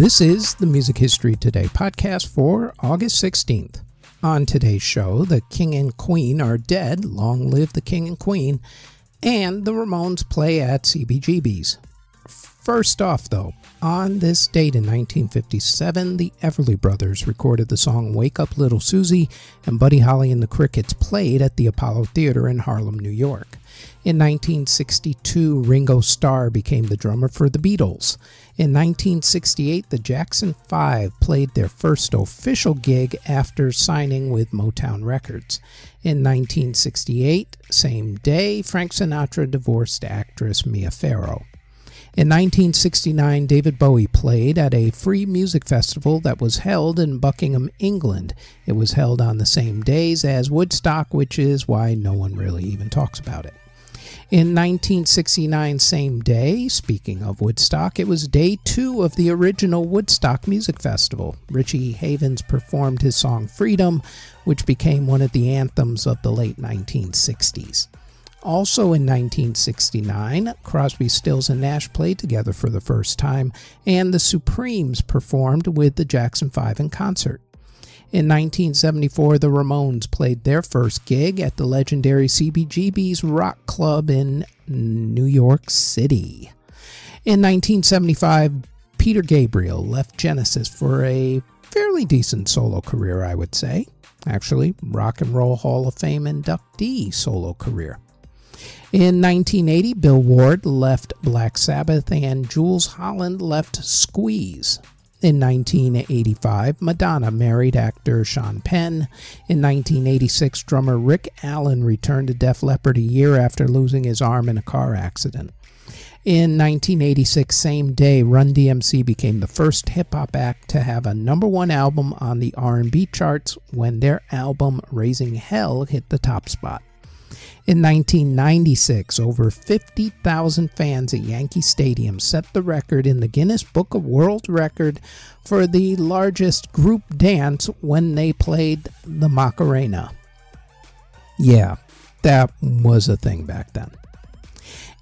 This is the Music History Today podcast for August 16th. On today's show, the King and Queen are dead, long live the King and Queen, and the Ramones play at CBGB's. First off, though, on this date in 1957, the Everly Brothers recorded the song Wake Up Little Susie, and Buddy Holly and the Crickets played at the Apollo Theater in Harlem, New York. In 1962, Ringo Starr became the drummer for the Beatles. In 1968, the Jackson 5 played their first official gig after signing with Motown Records. In 1968, same day, Frank Sinatra divorced actress Mia Farrow. In 1969, David Bowie played at a free music festival that was held in Buckingham, England. It was held on the same days as Woodstock, which is why no one really even talks about it. In 1969, same day, speaking of Woodstock, it was day two of the original Woodstock Music Festival. Richie Havens performed his song Freedom, which became one of the anthems of the late 1960s. Also in 1969, Crosby, Stills, and Nash played together for the first time, and the Supremes performed with the Jackson 5 in concert. In 1974, the Ramones played their first gig at the legendary CBGB's Rock Club in New York City. In 1975, Peter Gabriel left Genesis for a fairly decent solo career, I would say. Actually, Rock and Roll Hall of Fame inductee solo career. In 1980, Bill Ward left Black Sabbath and Jools Holland left Squeeze. In 1985, Madonna married actor Sean Penn. In 1986, drummer Rick Allen returned to Def Leppard a year after losing his arm in a car accident. In 1986, same day, Run DMC became the first hip-hop act to have a number 1 album on the R&B charts when their album Raising Hell hit the top spot. In 1996, over 50,000 fans at Yankee Stadium set the record in the Guinness Book of World Record for the largest group dance when they played the Macarena. Yeah, that was a thing back then.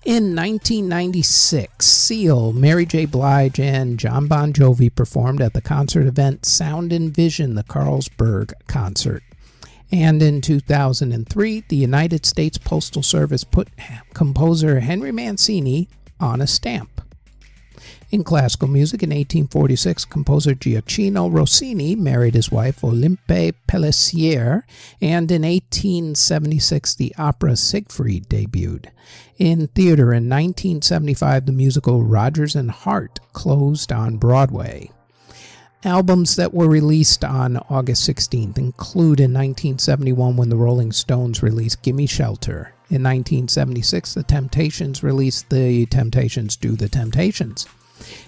In 1996, Seal, Mary J. Blige, and Jon Bon Jovi performed at the concert event Sound and Vision, the Carlsberg concert. And in 2003, the United States Postal Service put composer Henry Mancini on a stamp. In classical music, in 1846, composer Gioacchino Rossini married his wife Olympe Pellicier, and in 1876, the opera Siegfried debuted. In theater, in 1975, the musical Rodgers and Hart closed on Broadway. Albums that were released on August 16th include in 1971 when the Rolling Stones released Gimme Shelter. In 1976, the Temptations released The Temptations Do the Temptations.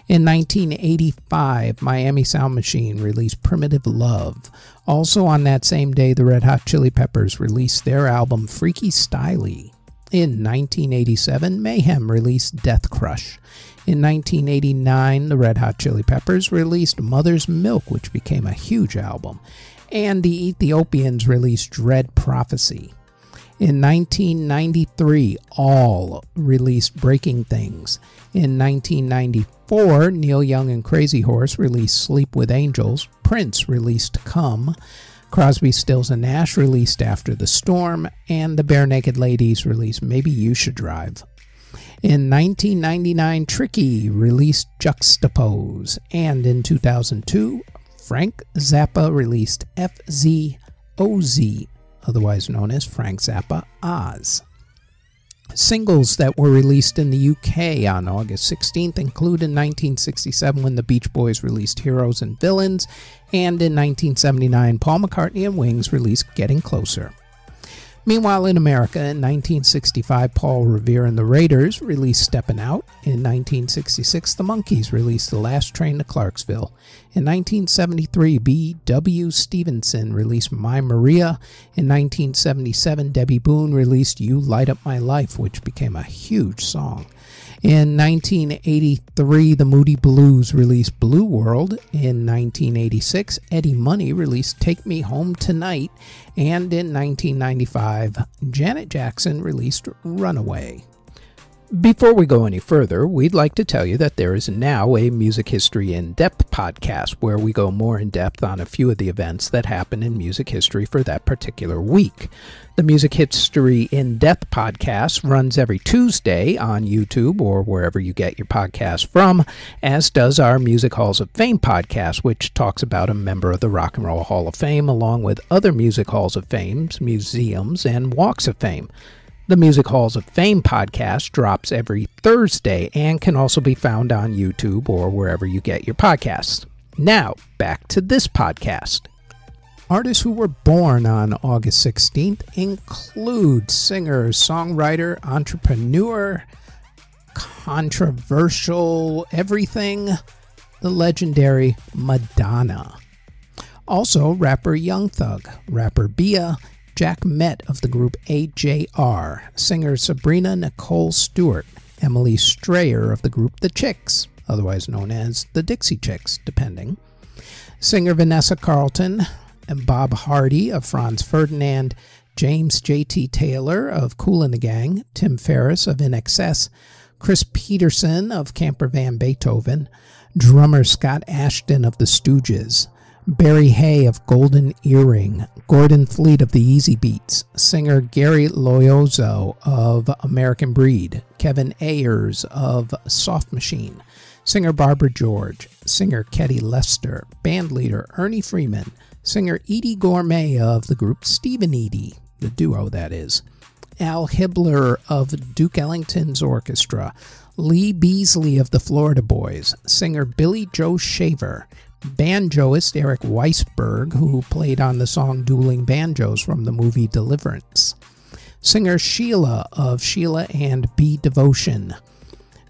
In 1985, Miami Sound Machine released Primitive Love. Also on that same day, the Red Hot Chili Peppers released their album Freaky Styley. In 1987, Mayhem released Death Crush. In 1989, the Red Hot Chili Peppers released Mother's Milk, which became a huge album. And the Ethiopians released Dread Prophecy. In 1993, All released Breaking Things. In 1994, Neil Young and Crazy Horse released Sleep with Angels. Prince released Come. Crosby, Stills, and Nash released After the Storm, and the Barenaked Ladies released Maybe You Should Drive. In 1999, Tricky released Juxtapose, and in 2002, Frank Zappa released FZOZ, otherwise known as Frank Zappa Oz. Singles that were released in the UK on August 16th include in 1967 when the Beach Boys released Heroes and Villains, and in 1979 Paul McCartney and Wings released Getting Closer. Meanwhile, in America, in 1965, Paul Revere and the Raiders released Steppin' Out. In 1966, the Monkees released The Last Train to Clarksville. In 1973, B.W. Stevenson released My Maria. In 1977, Debby Boone released You Light Up My Life, which became a huge song. In 1983, the Moody Blues released Blue World. In 1986, Eddie Money released Take Me Home Tonight. And in 1995, Janet Jackson released Runaway. Before we go any further, we'd like to tell you that there is now a Music History in Depth podcast where we go more in depth on a few of the events that happen in music history for that particular week. The Music History in Depth podcast runs every Tuesday on YouTube or wherever you get your podcast from, as does our Music Halls of Fame podcast, which talks about a member of the Rock and Roll Hall of Fame along with other Music Halls of Fame, museums, and walks of fame. The Music Halls of Fame podcast drops every Thursday and can also be found on YouTube or wherever you get your podcasts. Now, back to this podcast. Artists who were born on August 16th include singer, songwriter, entrepreneur, controversial everything, the legendary Madonna. Also, rapper Young Thug, rapper Bia, Jack Met of the group AJR, singer Sabrina Nicole Stewart, Emily Strayer of the group The Chicks, otherwise known as the Dixie Chicks, depending, singer Vanessa Carlton, and Bob Hardy of Franz Ferdinand, James J.T. Taylor of Kool and the Gang, Tim Farriss of INXS, Chris Pedersen of Camper Van Beethoven, drummer Scott Asheton of the Stooges, Barry Hay of Golden Earring, Gordon Fleet of the Easybeats, singer Gary Loizzo of American Breed, Kevin Ayers of Soft Machine, singer Barbara George, singer Ketty Lester, bandleader Ernie Freeman, singer Eydie Gormé of the group Stephen Edie, the duo that is, Al Hibbler of Duke Ellington's orchestra, Lee Beasley of the Florida Boys, singer Billy Joe Shaver, banjoist Eric Weissberg, who played on the song Dueling Banjos from the movie Deliverance, singer Sheila of Sheila and B Devotion,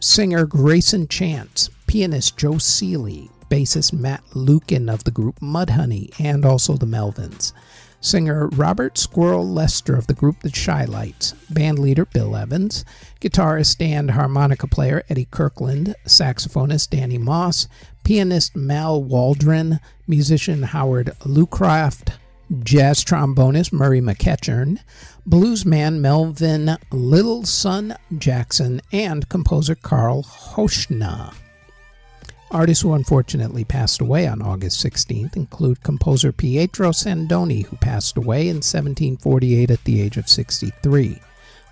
singer Grayson Chance, pianist Joe Seeley, bassist Matt Lukin of the group Mudhoney and also the Melvins, singer Robert Squirrel Lester of the group The Chi-Lites, bandleader Bill Evans, guitarist and harmonica player Eddie Kirkland, saxophonist Danny Moss, pianist Mal Waldron, musician Howard Lucraft, jazz trombonist Murray McEachern, bluesman Melvin Little Son Jackson, and composer Karl Hoschna. Artists who unfortunately passed away on August 16th include composer Pietro Sandoni, who passed away in 1748 at the age of 63.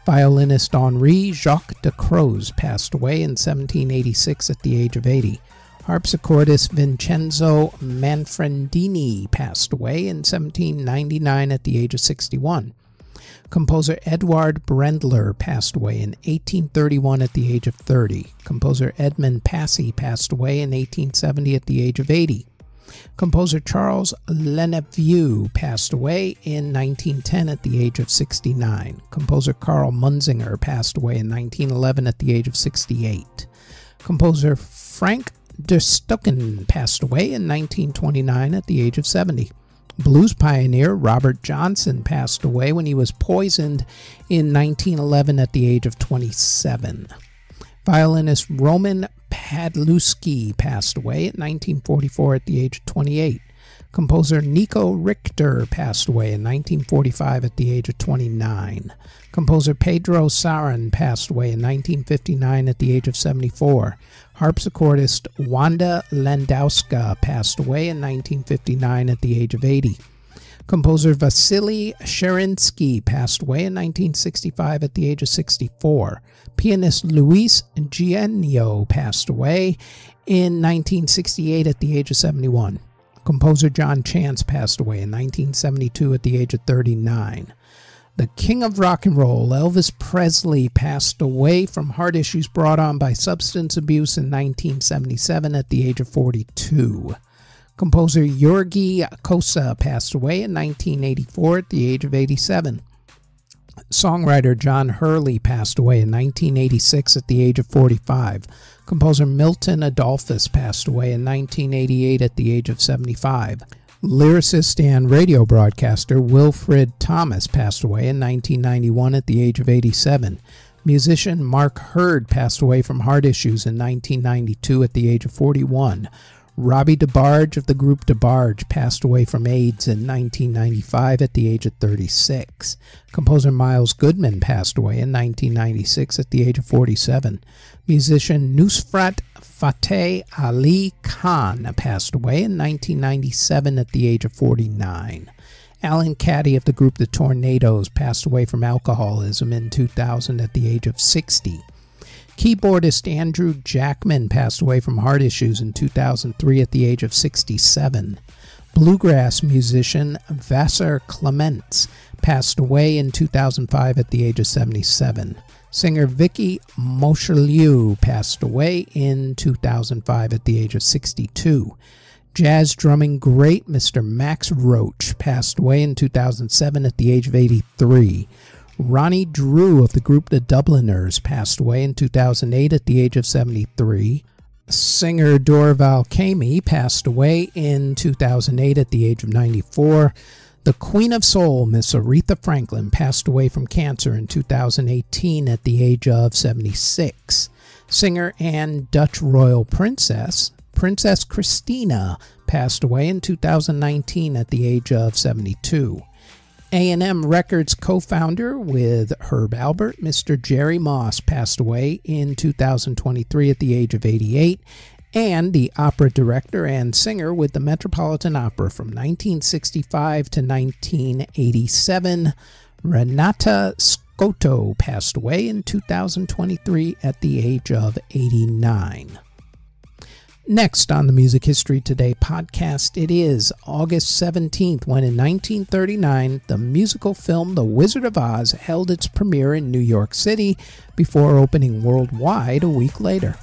Violinist Henri Jacques de Croes passed away in 1786 at the age of 80. Harpsichordist Vincenzo Manfredini passed away in 1799 at the age of 61. Composer Eduard Brendler passed away in 1831 at the age of 30. Composer Edmund Passy passed away in 1870 at the age of 80. Composer Charles Lenepveu passed away in 1910 at the age of 69. Composer Karl Munzinger passed away in 1911 at the age of 68. Composer Frank de Stucken passed away in 1929 at the age of 70. Blues pioneer Robert Johnson passed away when he was poisoned in 1911 at the age of 27. Violinist Roman Podluski passed away in 1944 at the age of 28. Composer Nico Richter passed away in 1945 at the age of 29. Composer Pedro Saran passed away in 1959 at the age of 74. Harpsichordist Wanda Landowska passed away in 1959 at the age of 80. Composer Vasily Shirinsky passed away in 1965 at the age of 64. Pianist Luis Gianneo passed away in 1968 at the age of 71. Composer John Chance passed away in 1972 at the age of 39. The king of rock and roll, Elvis Presley, passed away from heart issues brought on by substance abuse in 1977 at the age of 42. Composer György Kósa passed away in 1984 at the age of 87. Songwriter John Hurley passed away in 1986 at the age of 45. Composer Milton Adolphus passed away in 1988 at the age of 75. Lyricist and radio broadcaster Wilfred Thomas passed away in 1991 at the age of 87. Musician Mark Hurd passed away from heart issues in 1992 at the age of 41. Robbie DeBarge of the group DeBarge passed away from AIDS in 1995 at the age of 36. Composer Miles Goodman passed away in 1996 at the age of 47. Musician Nusrat Fateh Ali Khan passed away in 1997 at the age of 49. Alan Caddy of the group The Tornados passed away from alcoholism in 2000 at the age of 60. Keyboardist Andrew Jackman passed away from heart issues in 2003 at the age of 67. Bluegrass musician Vassar Clements passed away in 2005 at the age of 77. Singer Vicky Moscholiou passed away in 2005 at the age of 62. Jazz drumming great Mr. Max Roach passed away in 2007 at the age of 83. Ronnie Drew of the group The Dubliners passed away in 2008 at the age of 73. Singer Dorival Caymmi passed away in 2008 at the age of 94. The Queen of Soul, Miss Aretha Franklin, passed away from cancer in 2018 at the age of 76. Singer and Dutch royal princess, Princess Christina, passed away in 2019 at the age of 72. A&M Records co-founder with Herb Alpert, Mr. Jerry Moss, passed away in 2023 at the age of 88, and the opera director and singer with the Metropolitan Opera from 1965 to 1987, Renata Scotto, passed away in 2023 at the age of 89. Next on the Music History Today podcast, it is August 17th when in 1939 the musical film The Wizard of Oz held its premiere in New York City before opening worldwide a week later.